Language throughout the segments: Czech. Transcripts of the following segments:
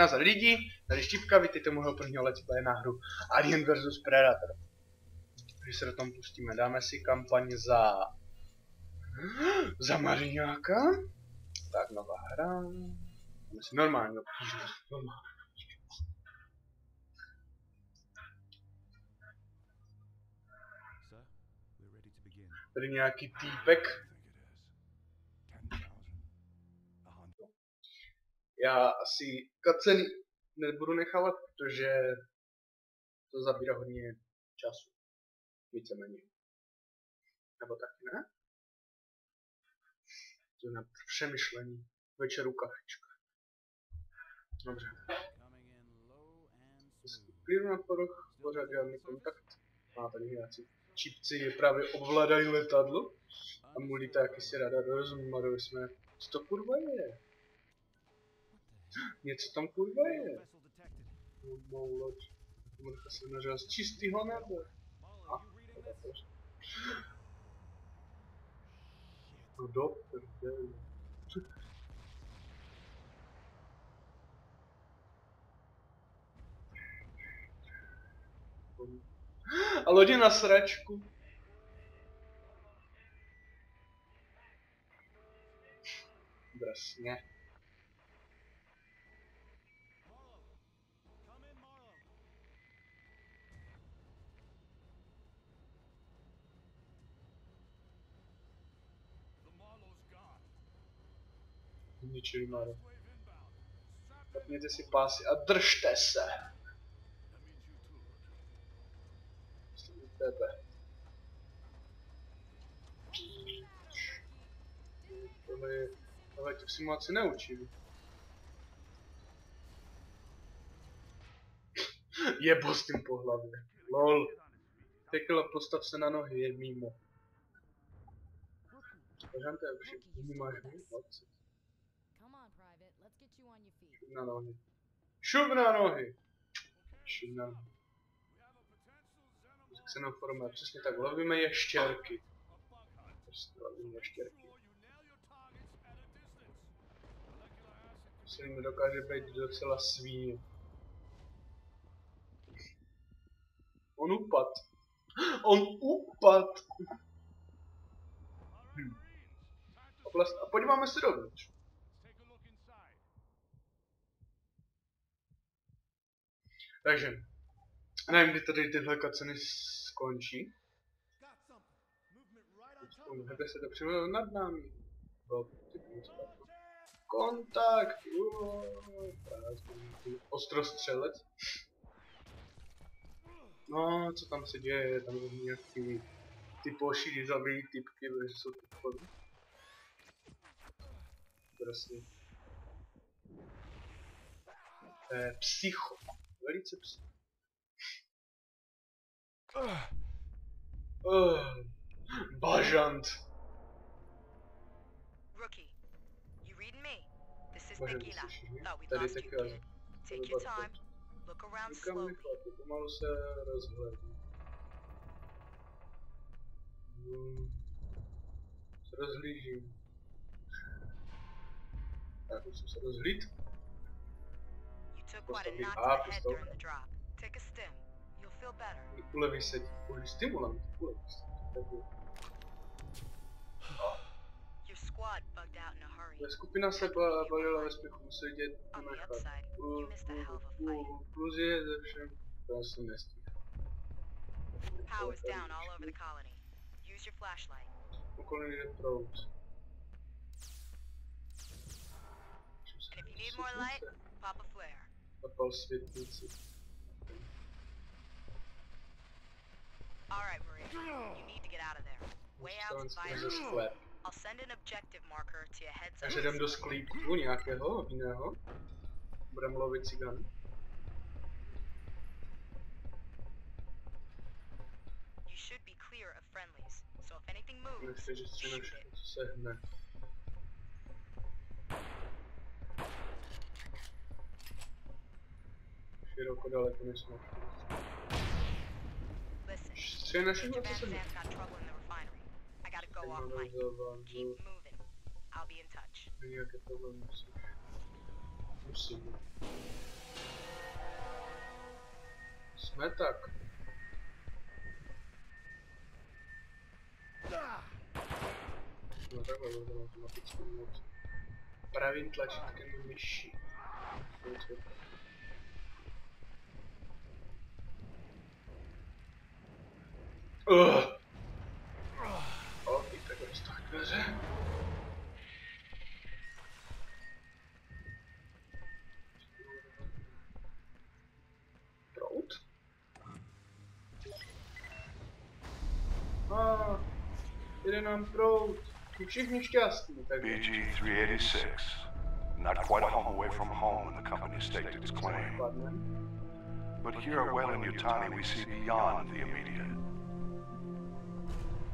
Nás lidi, tady štípka, vítejte mojeho prvního let's play na hru Alien vs Predator. Takže se do tom pustíme, dáme si kampaň za... Za Mariňáka. Tak, nová hra. Dáme si normální obtížnost. To. Tady nějaký týpek. I think it is. Ten thousand. A hundred. Já asi kacen nebudu nechávat, protože to zabírá hodně času. Víceméně. Nebo taky ne? To je na přemýšlení. Večeru kafička. Dobře. Klíru na poruch, pořád žádný kontakt. Má tady nějací čipci právě ovládají letadlo. A mu lítá jakýsi radar rozmaruje jsme. Co to kurva je? Něco tam kurva je. Mou loď. Mrcha se nažal z čistého nebe. A. No do prdele. A lodě na sračku. Drsně. Marlow! Come in, Marlow! The Marlow's gone. Ničili in. Zapněte si pásy a držte se. Tebe. Tohle je... Tohle tě v simulaci neučili. Jebo s tím po hlavě. Lol. Tekla, postav se na nohy, je mimo. Pořádně, všichni máš moc. Come on, Private. Let's get you on your feet. Šup na nohy. Šup na nohy. Šup na nohy. A Xenoforma, přesně tak, lovíme ještěrky. a. Prostě lovíme ještěrky. A jim dokáže být docela svíně. On upad. On upad. Hm. Oblast, a podíváme se dovnitř. Let's take a look inside. Takže, nevím, kdy tady tyhle kaceny skončí. Hebe se to přímo nad námi. Kontakt! Ostrostřelec. No, co tam se děje? Tam jsou nějaký ty pošily zabijí typky, protože jsou typkoví. Prostě. To je psycho. Velice psycho. Uh, bažant. Rookie, you reading me? This is Tequila. Thought we Tady lost you, kid. Take your time. Look around slowly. pomalu se rozhlednu. Hmm. Se rozhlížím. Tak, jsem se rozhlíd. supposed to be obvious though. The drop. Take a stim. You'll feel better. Fully said fully stimulant. Your squad bugged out in a hurry. Skupina se bavila ve spěchu, musí jít Kluzi ze všem, to se nestí. Power's down all over the colony. Use your flashlight. Colony je prout. And if you need more light, pop a flare. Zapal světnici. All right, Marie. You need to get out of there. Way Dostałem by ze sklep. I'll send an objective marker to your heads up. Takže jdem do sklípku nějakého jiného. Budeme lovit cigany. You should be clear of friendlies. So if anything moves, Myslím, že stříme shoot it. Go off mic. Keep moving. I'll be in touch. Nějaké problémy musíš. Musím. Jsme tak. No takhle bylo automaticky moc. Pravým tlačítkem myši. Něco. Jde nám prout. Jsme všichni šťastní, tak BG 386. Not quite a home away from home the company staked its claim. But here at Whalen Yutani, we see beyond the immediate.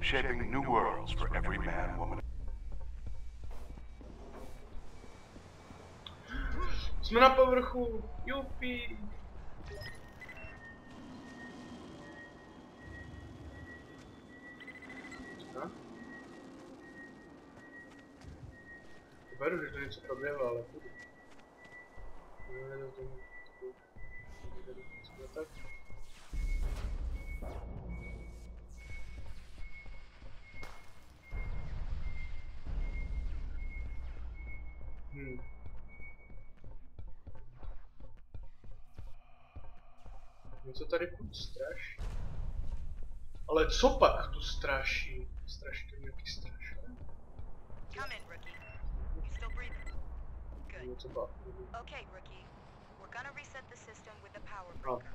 Shaping new worlds for every man, woman, Jsme na povrchu, jupi. Beru, že to něco proběhlo, ale budu. Hmm. Něco tady furt straší. Ale co pak tu straší? Straší to nějaký straš. ne? Come in, rookie. You still breathing? Good. Něco pak. Okay, rookie. We're gonna reset the system with the power No. breaker.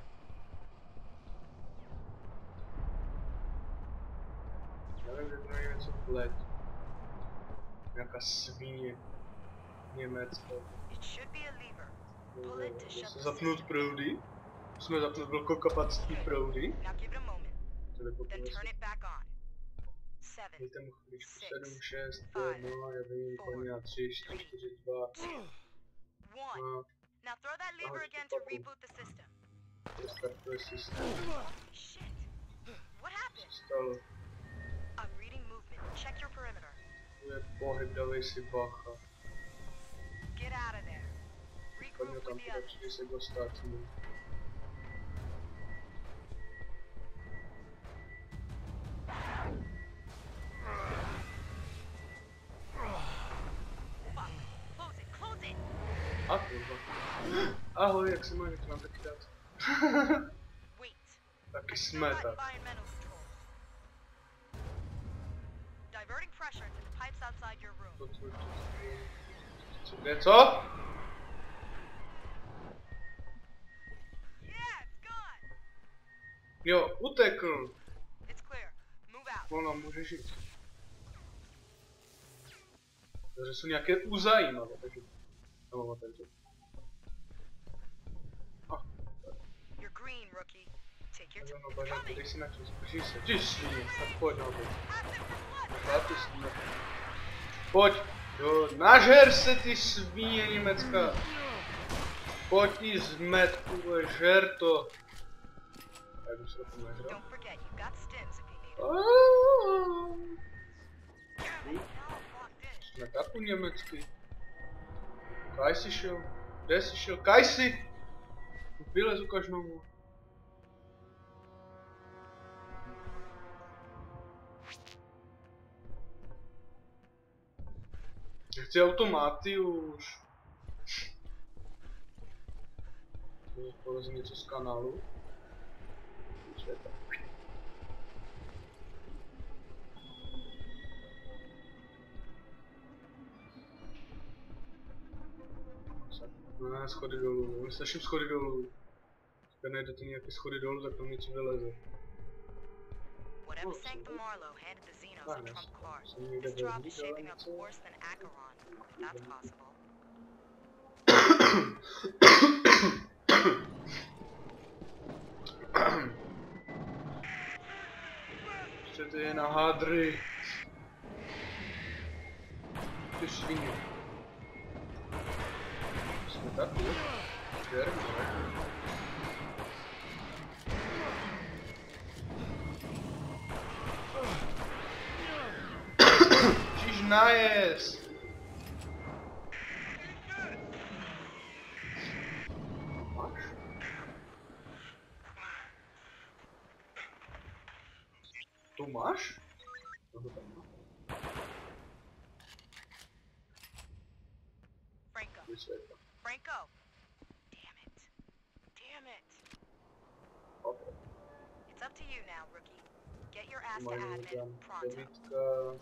Já vím, že to není něco let. Nějaká svíně. Německo. It should be a lever. Pull it to shut Zase the zapnout system. proudy. Jsme zapnout velkokapacitní proudy. Now give it a moment. To Then vypukne turn it back on. Jestem 7, 6, no ja wymienię konia 30, 2, Now throw that lever again to reboot the system. Shit! What happened? I'm reading movement. Check your perimeter. Get out of there. Regroup with the others. Thank you. Ahoj, jak se máš, jak to mám taky dát? Taky jsme tak. co, něco? Jo, utekl. Ono může žít. Takže jsou nějaké uzajímavé, takže... Nebo otevřu. Rookie. Take your time. It's coming. čas, drží se. Ty svině, tak pojď jo, nažer se ty svině německá. Pojď ty zmetku, vole, žer to. Jak už se to nežral. Jsme tak u německy. Kaj si šel? Kde jsi šel? Kaj si? Vylezu každému. Chci automaty už. Polezím něco z kanálu. Ne, schody dolů, slyším schody dolů. Když najdete nějaké schody dolů, tak tam něco vyleze. Oh, across the trump. This drop is shaping up worse than Acheron, if that's possible. Siedzę na hadry. Ty świnie. Czy Very Pierdolę. nice! Tu? Franco. Franco. Damn it. Damn it. Okay. It's up to you now, rookie. Get your ass to admin pronto.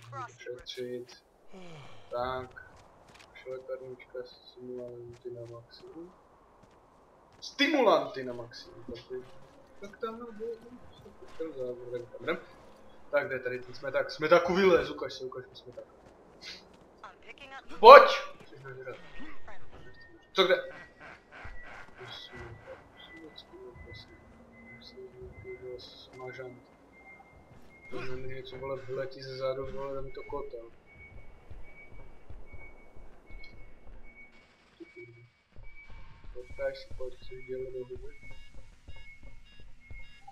Frosty, rookie. šetřit. Tak. Naše lékárnička stimulanty na maximum. Stimulanty na maximum, taky. Tak tam bylo, ten závod, tak tam jdem. Tak kde tady ten jsme tak, jsme tak vylez, ukaž se, ukaž mi tak. New Pojď! Co kde? Prosím, prosím, prosím, prosím, prosím, smažant. Znamená něco, vole, vyletí ze zádu, vole, tam to kota. Potkáš si, pojď, chceš dělat do huby?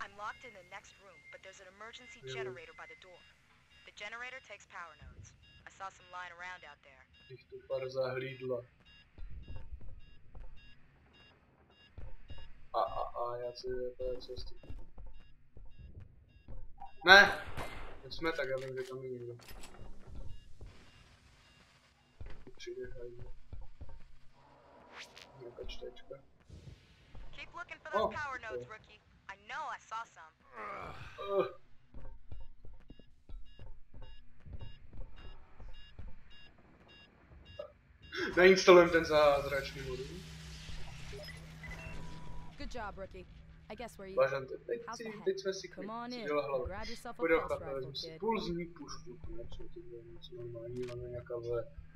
I'm locked in the next room, but there's an emergency generator by the door. The generator takes power nodes. I saw some lying around out there. Když tu pár zahlídla. A, a, a, já si vypadá cesty. Ne! Jsme tak, já vím, že tam je někdo. Přijde hajdu. Nějaká čtečka. Keep looking for those Oh, power nodes, okay. rookie. I know I saw some. Uh. Nainstalujeme ten zázračný modul. Good job, rookie. I guess where you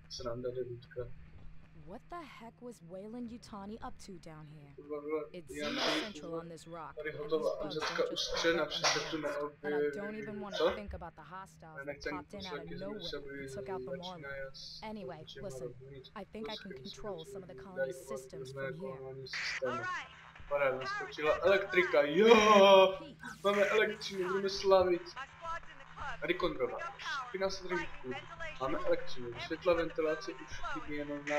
Başladı. What the heck was Wayland Yutani up to down here? It's central on this rock. And I don't even want to think about the hostiles that popped in out of nowhere and took out the Mormon. Anyway, listen, I think I can control some of the colony's systems from here. All right. Paráda, naskočila elektrika, jo! Máme elektřinu, budeme slavit. Power, Skupina se ventilation. Máme elektřinu. Světla ventilace už chybí jenom na,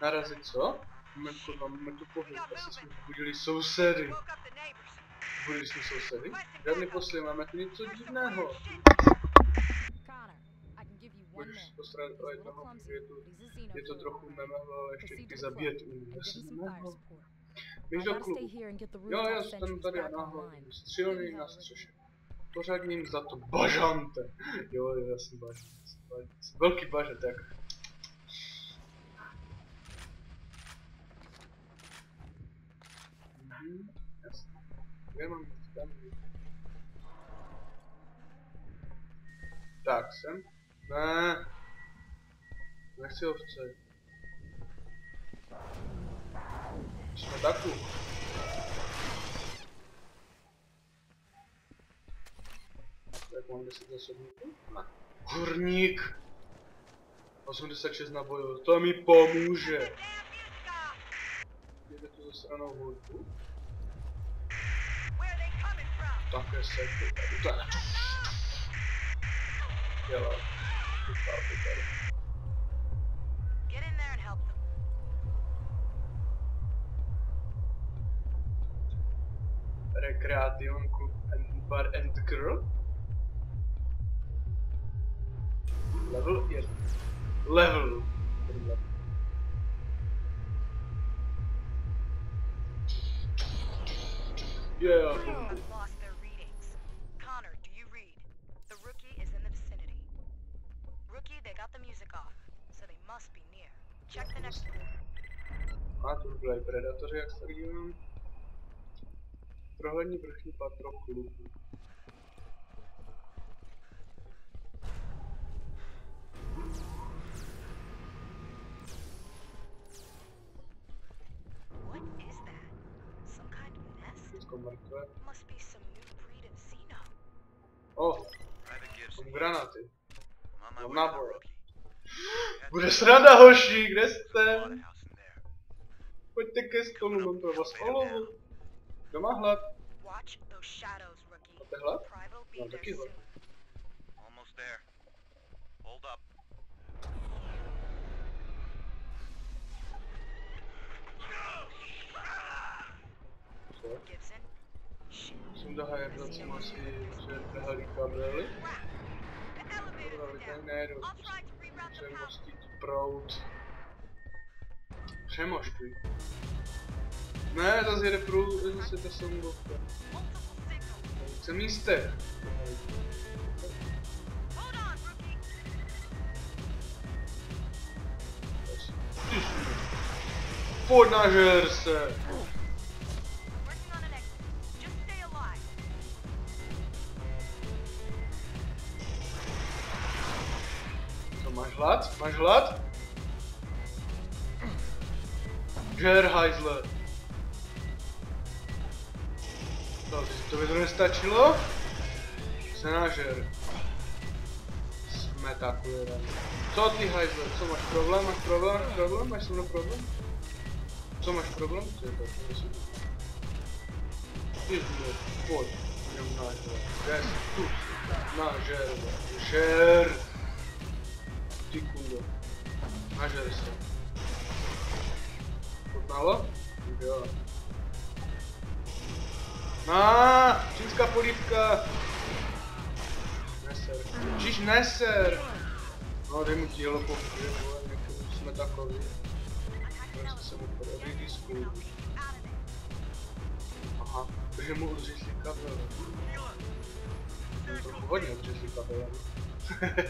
narazit, co? Moment, kurva, moment tu pohyb. Asi jsme budili sousedy. Budili jsme sousedy? Žádný posly, máme tu něco divného. Postrat He's o jednoho, je to, je to trochu ale ještě chci zabíjet club u and give Běž do klubu. Jo, já sentries tady online. Střelný na střeše. Pořádním za to bažante. Jo, já jsem bažant. Jsem Velký bažant, jak. Mhm, jasně. Kde mám jít? Tam jít. Tak, jsem. Ne. Nechci ovce. Jsme. Tak mám 10 zásobníků? Ne. Horník! 86 nabojů, to mi pomůže. Jde tu ze stranou? Také se to tady. Dělá. Vypadá to tady. And Bar and Girl. Level je level. Yeah. Lost their readings. Connor, do you read? The rookie is in the vicinity. Rookie, they got the music off, so they must be near. Check the next room. A tu už byli predatoři, jak se tak dívám. Prohlední vrchní patro klubu. What is that? Some kind of nest? Všechno mrtvé. Must be some new breed of Xeno. O, Private Gibson. mám granaty. I'm on my Mám way to the náboj. rookie. Bude sranda hoši, kde jste? Pojďte ke stolu, mám pro vás olovu. Kdo má hlad? Watch those shadows, rookie. Máte hlad? Private will be Mám there taky hlad. soon. Almost there. Hold up. Co? Gibson? Shit. Zahájet jsem asi, že trhalý kabely. The elevator's Dobra, down. tady nejedu. I'll try to reroute the power. Přemostit proud. Přemoštuj. Ne, zase jede průd, zase ta soundovka. Multiple signals. Jsem místek. Hold on, rookie. Pojď nažer se. Working on an exit. Just stay alive. Co, máš hlad? Máš hlad? Žer, hajzle. To, to by to nestačilo? Se nažer. Jsme takový jeden. Co ty hajzle? Co máš problém? Máš problém? Máš problém? Máš se mnou problém? Co máš problém? Co je to? To? Ty zde, pojď. Jdem nažer. Kde jsi? Tu jsi. Nažer. Žer. Ty kundo. Nažer se. Chutnalo? Jo. Na, čínská polívka. Neser. Ježíš, neser. No, dej mu dílo po jsme takový. Já se mu podaří disku. Aha, takže mu odřezli kabel. Trochu hodně odřezli kabel.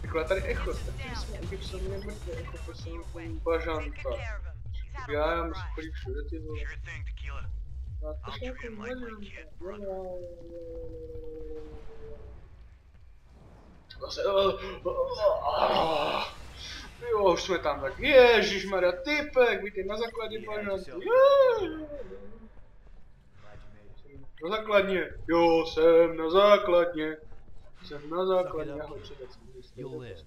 Takhle tady echo, tak jsme, jsem nemrtvý, echo, prosím, bažanta. Já. Já jako him like my bažanta. kid, brother. Zase, Jo, už jsme tam tak. Ježišmarja, typek, vítej na základě bažantu. Na základně. Jo, jsem na základně. Jsem na základně. You'll live.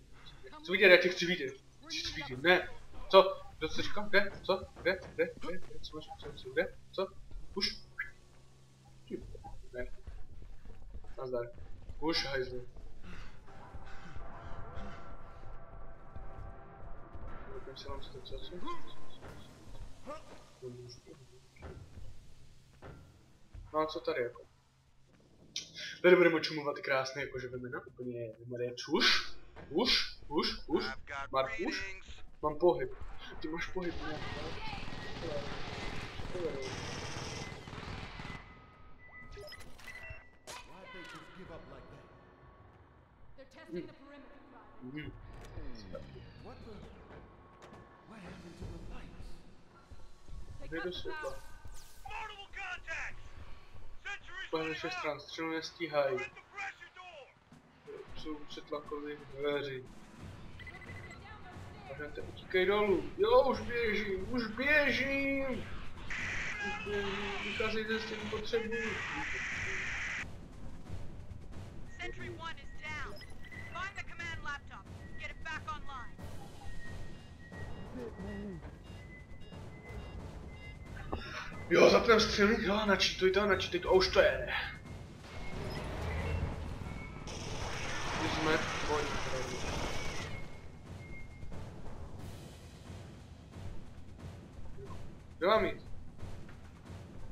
Chci vidět, já tě chci vidět. Chci vidět, ne. Co? Kdo se říká? Kde? Co? Kde? Kde? Kde? Kde? Co máš? Co? Co? Kde? Co? Už? Ne. Nazdar. Už, hajzlu. Koukám to, co? Co? No a co tady jako? Tady budeme čumovat krásně, jakože vemena, úplně čuš, už, už, už, got Mark, už, mám pohyb. Ty máš pohyb, ne? They're testing the perimeter, Private. What the? What happened to the lights? They Jde cut do the světla. power. Multiple contacts. Sentries Pohne running se out. stran, střelu nestíhají. Jsou přetlakový dveři. Ažente, utíkej dolů. Jo, už běžím, už běžím. Už běžím, s tím potřebuji. Sentry 1 is down. Find the command laptop. Get it back online. Jo, střelník, jo, načítuj to, načítuj to, už to. My jsme Kde mám jít?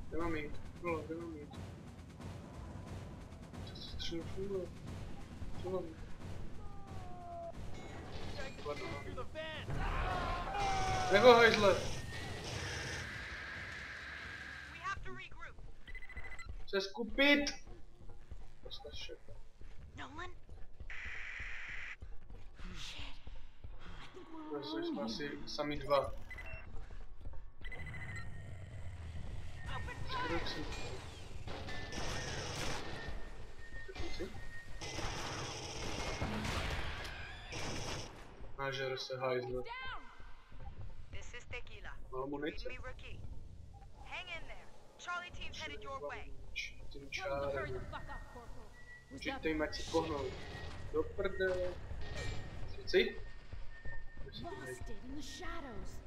Kde mám jít? No, kde mám jít? Co se střelí funguje? Co mám jít? Ladno, mám. Nebo hajzle! We have to regroup. Se skupit! Dostat šep. Nolan? Protože jsme asi sami dva. Skoro si. Stačí Nažer se hajzle. This is Tequila. Má Read munice. me, rookie. Hang in there. Charlie team's headed your way. Tím Tell them to hurry čárem. the fuck up, Corporal. We've got Čítej, ať si pohnou. Do prdele. Chci? lost it in the shadows.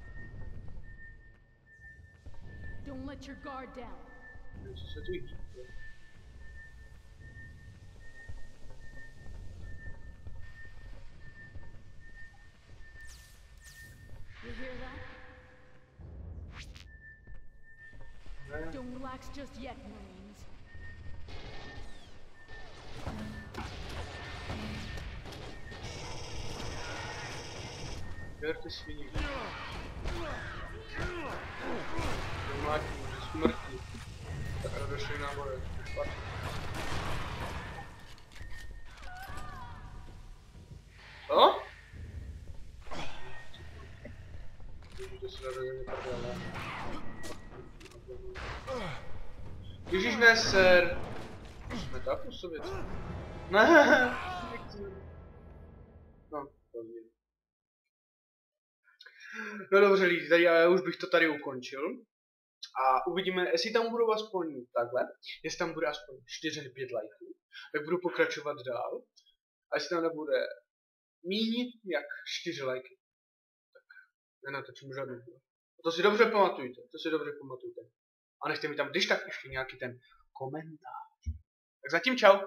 Don't let your guard down. You hear that? Don't relax just yet, Marines. Věr Domácí, smrti. Tak došli špatně. Co? Ježíš ne, ser. Jsme tak? Ne. No. No dobře lidi, tady já už bych to tady ukončil. A uvidíme, jestli tam budou aspoň takhle, jestli tam bude aspoň 4 nebo 5 lajků, tak budu pokračovat dál. A jestli tam nebude míň jak 4 lajky, tak nenatočím žádný video. To si dobře pamatujte, to si dobře pamatujte. A nechte mi tam když tak ještě nějaký ten komentář. Tak zatím čau.